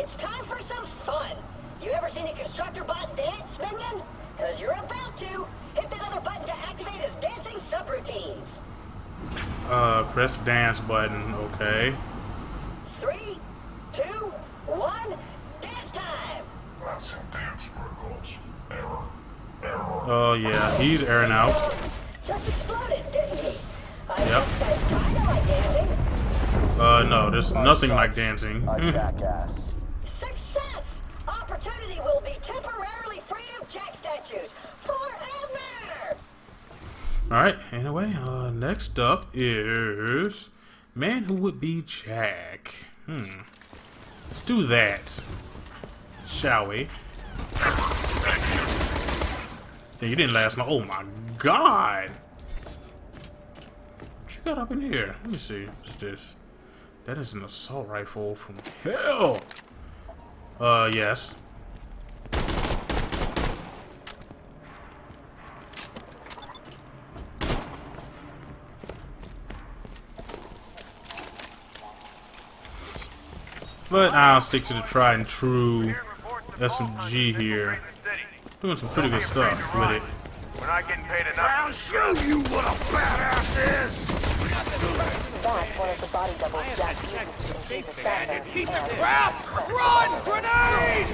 it's time for some fun. You ever seen a constructor bot dance, Minion? Because you're about to. Hit that other button to activate his dancing subroutines. Uh, press dance button, okay. Three, two, one, dance time! That's your dance circles. Error. Error. Oh, yeah, he's airing out. Just exploded, didn't he? I Yep. guess that's kinda like dancing. Uh, no, there's nothing like dancing. A jackass. Opportunity will be temporarily free of jack statues forever! Alright, anyway, uh, next up is Man Who Would Be Jack. Hmm. Let's do that. Shall we? Yeah, you didn't last long. Oh my god! What you got up in here? Let me see. What's this? That is an assault rifle from hell! Uh, yes. But I'll stick to the tried and true SMG here. Doing some pretty good stuff with it. We're not getting paid enough. I'll show you what a badass is! That's one of the body doubles Jack uses to confuse assassins Ralph, run! Grenade!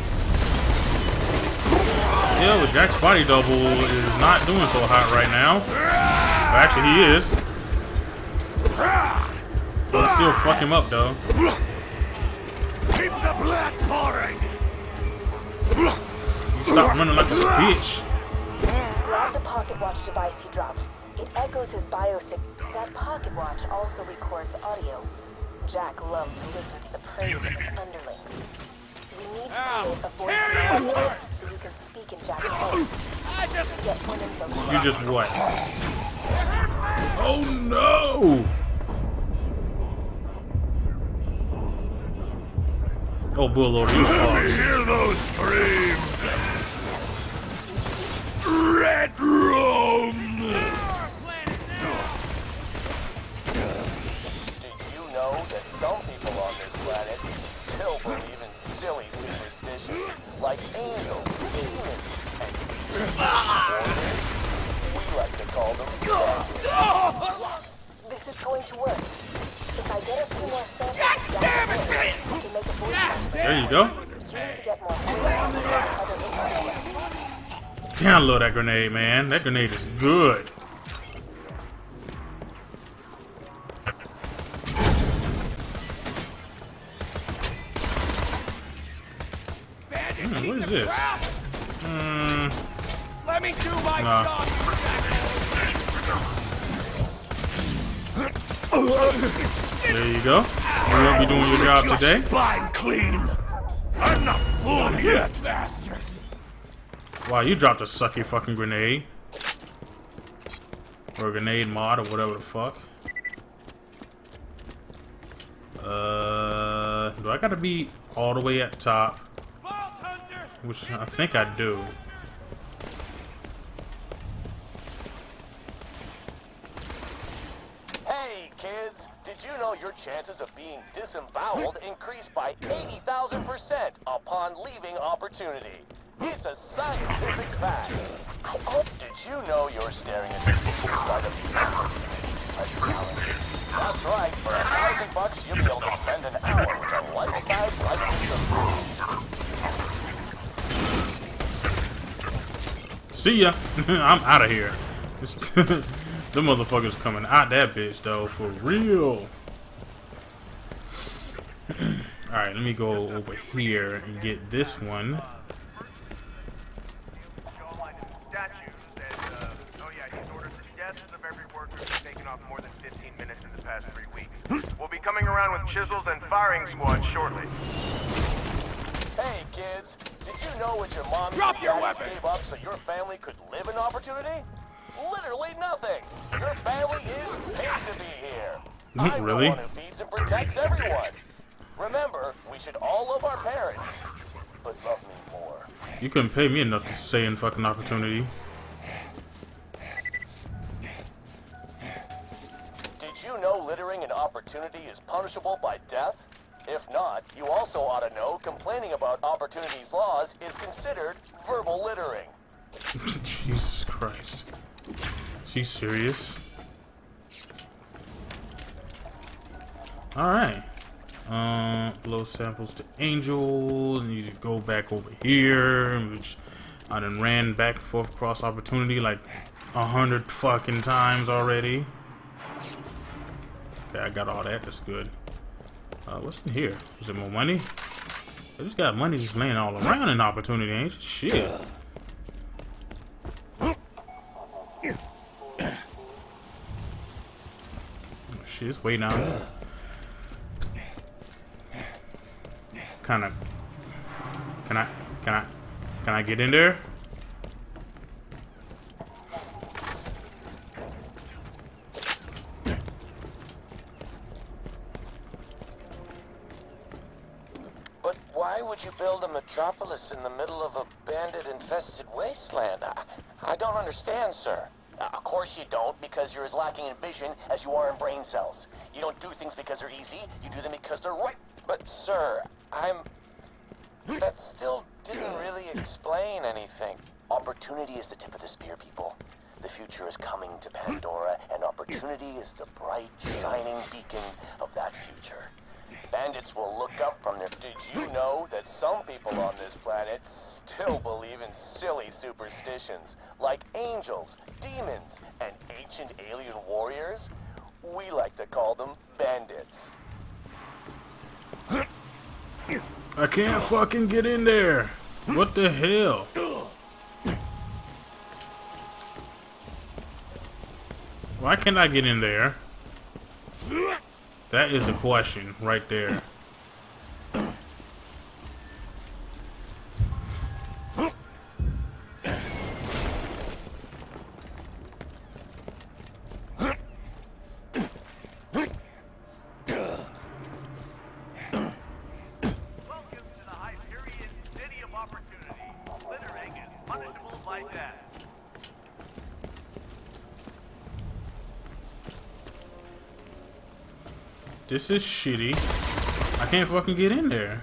Yeah, but Jack's body double is not doing so hot right now. Well, actually, he is. But still fuck him up, though. Keep the blood pouring! You stop running like a bitch. Grab the pocket watch device he dropped. It echoes his biosig. That pocket watch also records audio. Jack loved to listen to the praise of his underlings. We need to create a voice modulator so you can speak in Jack's voice. Get to an info You just what? Oh no! Oh, Bullard, you Let me hear those screams! Red Room! Did you know that some people on this planet still believe in silly superstitions like angels, demons, and warriors? We like to call them gods. Yes, this is going to work. If I get a few more samples There you go. You need to get more voice samples from other input requests. Damn, I love that grenade, man. That grenade is good. Hmm, what is this? Hmm, Let me do my Nah. job, there you go. You won't be doing your job today. spine clean! I'm not full yet, bastard! Wow, you dropped a sucky fucking grenade. Or a grenade mod or whatever the fuck. Uh, do I gotta be all the way at the top? Which I think I do. Hey, kids, did you know your chances of being disemboweled increase by 80,000% upon leaving opportunity? It's a scientific fact. I Did you know you're staring at the physical side of the pleasure balance? That's right, for a thousand bucks, you'll be able to spend an hour with a life-size of See ya. I'm out of here. This- the motherfuckers coming out that bitch though, for real. Alright, let me go over here and get this one. Jawline is statues, and, uh, oh yeah, he's ordered the deaths of every worker who's taken off more than 15 minutes in the past three weeks. We'll be coming around with chisels and firing squads shortly. Hey, kids, did you know what your moms Drop your daddies weapon. gave up so your family could live in opportunity? Literally nothing. Your family is paid to be here. I'm Really? the one who feeds and protects everyone. Remember, we should all love our parents, but love me more. You couldn't pay me enough to say in fucking opportunity. Did you know littering an opportunity is punishable by death? If not, you also ought to know complaining about Opportunity's laws is considered verbal littering. Jesus Christ. Is he serious? Alright. Um, blow samples to Angel. And you go back over here, which I done ran back and forth across opportunity like a hundred fucking times already. Okay, I got all that. That's good. Uh, what's in here? Is it more money? I just got money just laying all around in opportunity, ain't it? Shit. Way down there. Kind of. Can I? Can I? Can I get in there? But why would you build a metropolis in the middle of a bandit-infested wasteland? I, I don't understand, sir. Uh, of course you don't, because you're as lacking in vision as you are in brain cells. You don't do things because they're easy, you do them because they're right. But, sir, I'm... That still didn't really explain anything. Opportunity is the tip of the spear, people. The future is coming to Pandora, and opportunity is the bright, shining beacon of that future. Bandits will look up from their. Did you know that some people on this planet still believe in silly superstitions, like angels, demons, and ancient alien warriors? We like to call them bandits. I can't fucking get in there. What the hell? Why can't I get in there? That is the question right there. This is shitty. I can't fucking get in there.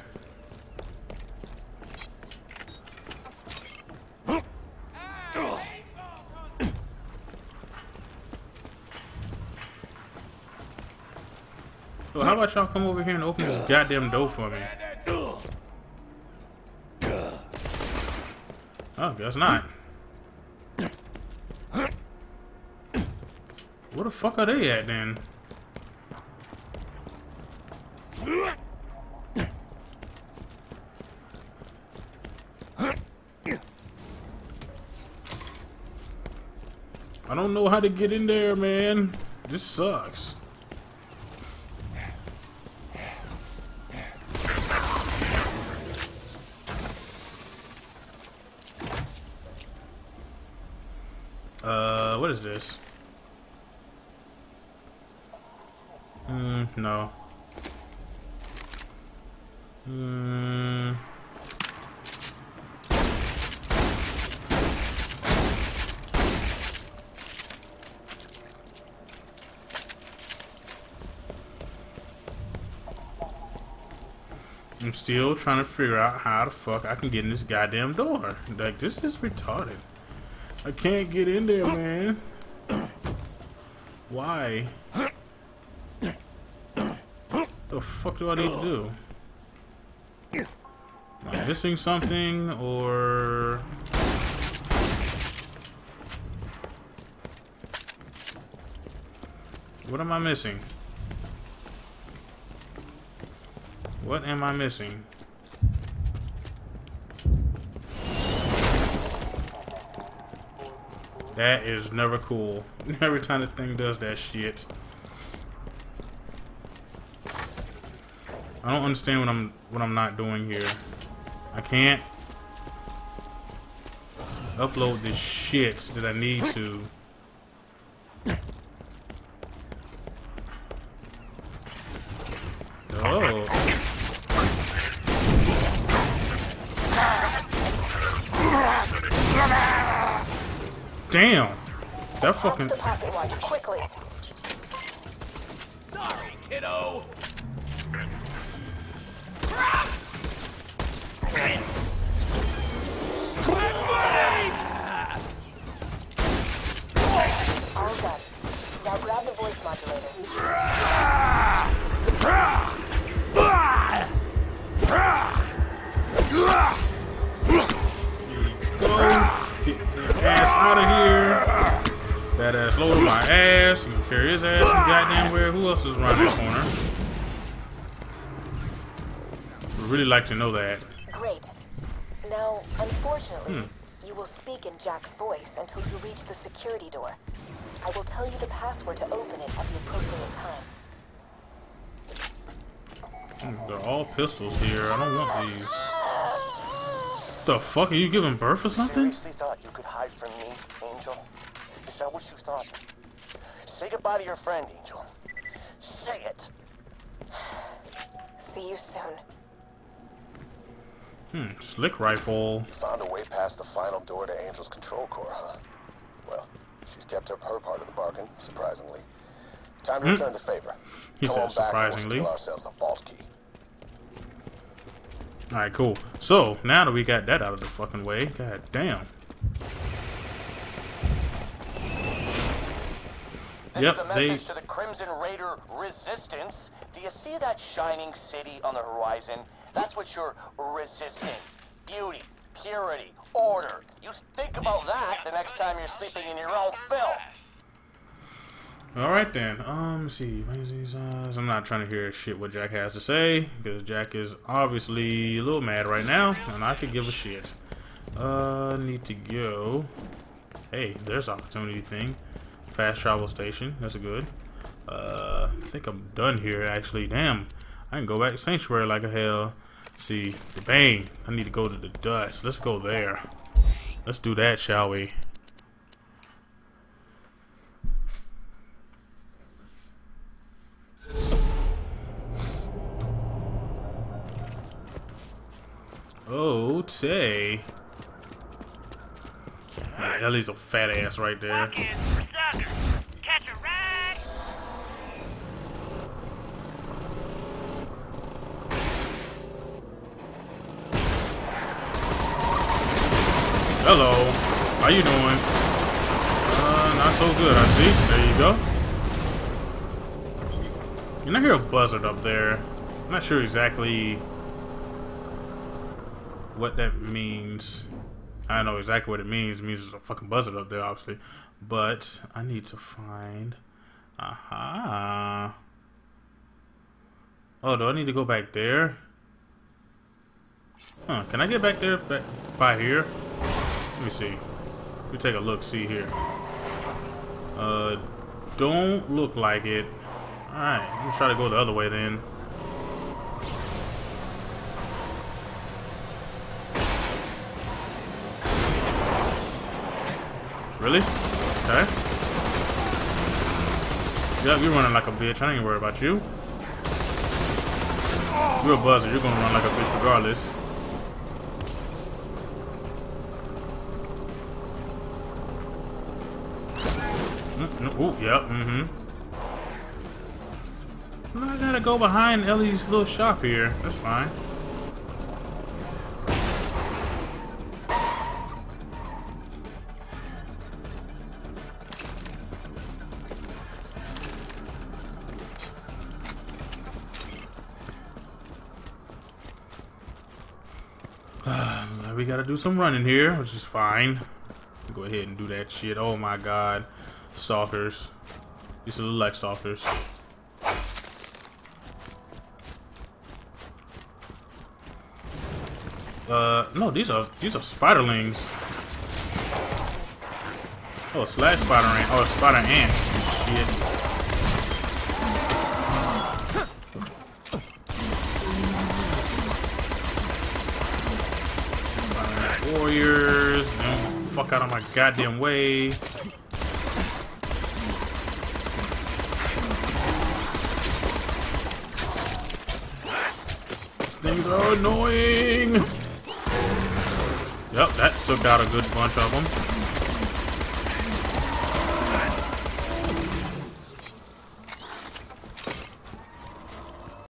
So how about y'all come over here and open this goddamn door for me? Oh, guess not. Where the fuck are they at then? I don't know how to get in there, man. This sucks. Uh, what is this? Hmm, no. Hmm. I'm still trying to figure out how the fuck I can get in this goddamn door. Like, this is retarded. I can't get in there, man. Why? What the fuck do I need to do? Am I missing something, or... What am I missing? What am I missing? That is never cool. Every time the thing does that shit. I don't understand what I'm what I'm not doing here. I can't upload this shit that I need to. Damn. That fucking. The pocket watch quickly. Sorry, kiddo. Modulator. That ass load on my ass. You can carry his ass from goddamn where. Who else is around that corner? Would really like to know that. Great. Now, unfortunately, hmm. you will speak in Jack's voice until you reach the security door. I will tell you the password to open it at the appropriate time. Hmm, they're all pistols here. I don't want these. The fuck are you giving birth or something? Seriously thought you could hide from me, Angel? Is that what you thought? Say goodbye to your friend, Angel. Say it. See you soon. Hmm, slick rifle. You Found a way past the final door to Angel's control core, huh? Well, she's kept up her part of the bargain, surprisingly. Time to return the favor. He Come said on back and we'll surprisingly. steal ourselves a vault key. Alright, cool. So, now that we got that out of the fucking way, god damn. This Yep, is a they- message to the Crimson Raider resistance. Do you see that shining city on the horizon? That's what you're resisting. Beauty, purity, order. You think about that the next time you're sleeping in your own filth. Alright then. Um, see. I'm not trying to hear shit what Jack has to say, because Jack is obviously a little mad right now, and I could give a shit. Uh, need to go. Hey, there's opportunity thing. Fast travel station. That's good. Uh, I think I'm done here, actually. Damn. I can go back to Sanctuary like a hell. See, the bang. I need to go to the dust. Let's go there. Let's do that, shall we? Oh, Tay. Alright, that leaves a fat ass right there. Hello. How you doing? Uh, not so good, I see. There you go. And I hear a buzzard up there. I'm not sure exactly what that means. I know exactly what it means. It means there's a fucking buzzard up there, obviously. But I need to find... Aha. Oh, do I need to go back there? Huh, can I get back there back by here? Let me see. Me take a look, see here. Uh, don't look like it. Alright, let me try to go the other way then. Really? Okay. Yep, you're running like a bitch. I ain't worried about you. You're a buzzer. You're gonna run like a bitch regardless. Mm, yep, mm-hmm. Well, I gotta go behind Ellie's little shop here. That's fine. we gotta do some running here, which is fine. Go ahead and do that shit. Oh my god. Stalkers. These are the like stalkers. Uh, no, these are these are spiderlings. Oh, slash spider ant. Oh, spider ants. Shit. Warriors. Fuck out of my goddamn way. Things are annoying. Yep, that took out a good bunch of them.